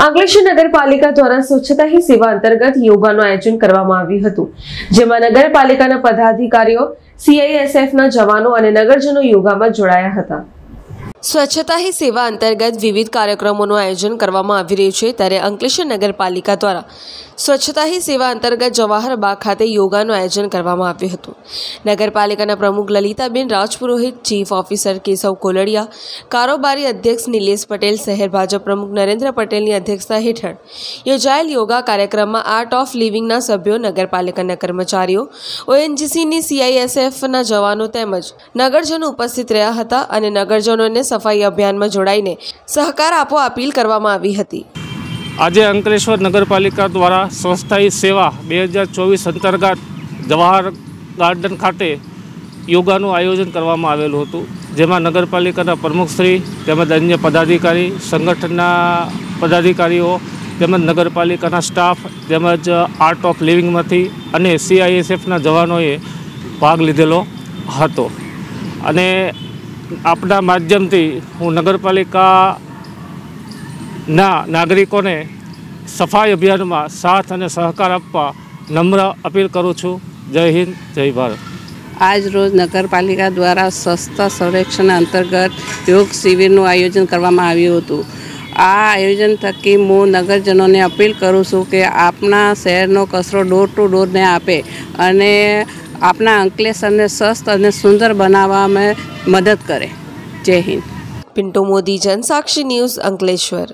અંકલેશ્વર નગરપાલિકા દ્વારા સ્વચ્છતા હી સેવા અંતર્ગત યોગાનું આયોજન કરવામાં આવ્યું હતું. જેમાં નગરપાલિકાના પદાધિકારીઓ સીઆઈએસએફના જવાનો અને નગરજનો યોગામાં જોડાયા હતા. સ્વચ્છતા હી સેવા અંતર્ગત વિવિધ કાર્યક્રમોનું આયોજન કરવામાં આવી રહ્યું છે ત્યારે અંકલેશ્વર નગરપાલિકા દ્વારા સ્વચ્છતા હી સેવા અંતર્ગત જવાહર બાગ ખાતે યોગાનું આયોજન કરવામાં આવ્યું હતું. નગરપાલિકાના પ્રમુખ લલિતાબેન રાજપુરોહિત, ચીફ ઓફિસર કેશવ કોલડિયા, કારોબારી અધ્યક્ષ નિલેશ પટેલ, શહેર ભાજપ પ્રમુખ નરેન્દ્ર પટેલની અધ્યક્ષતા હેઠળ યોજાયેલ યોગા કાર્યક્રમમાં આર્ટ ઓફ લિવિંગના સભ્યો, નગરપાલિકાના કર્મચારીઓ, ઓએનજીસીની, સીઆઈએસએફના જવાનો તેમજ નગરજનો ઉપસ્થિત રહ્યા હતા અને નગરજનોને સફાઈ અભિયાનમાં જોડાઈને સહકાર આપો અપીલ કરવામાં આવી હતી. આજે અંકલેશ્વર નગરપાલિકા દ્વારા સ્વસ્થાયી સેવા બે હજાર ચોવીસ અંતર્ગત જવાહર ગાર્ડન ખાતે યોગાનું આયોજન કરવામાં આવેલું હતું. જેમાં નગરપાલિકાના પ્રમુખશ્રી તેમજ અન્ય પદાધિકારી, સંગઠનના પદાધિકારીઓ તેમજ નગરપાલિકાના સ્ટાફ તેમજ આર્ટ ઓફ લિવિંગમાંથી અને સીઆઈએસએફના જવાનોએ ભાગ લીધેલો હતો. અને આપના માધ્યમથી હું નગરપાલિકાના નાગરિકોને સફાઈ અભિયાનમાં સાથ અને સહકાર આપવા નમ્ર અપીલ કરું છું. જય હિન્દ, જય ભારત. આજ રોજ નગરપાલિકા દ્વારા સ્વચ્છતા સંરક્ષણ અંતર્ગત યોગ શિબિરનું આયોજન કરવામાં આવ્યું હતું. આ આયોજન થકી હું નગરજનોને અપીલ કરું છું કે આપણા શહેરનો કચરો ડોર ટુ ડોરને આપે અને આપણા અંકલેશ્વરને સ્વસ્થ અને સુંદર બનાવવામાં મદદ કરે. જય હિન્દ. પિન્ટુ મોદી, જનસાક્ષી ન્યૂઝ અંકલેશ્વર.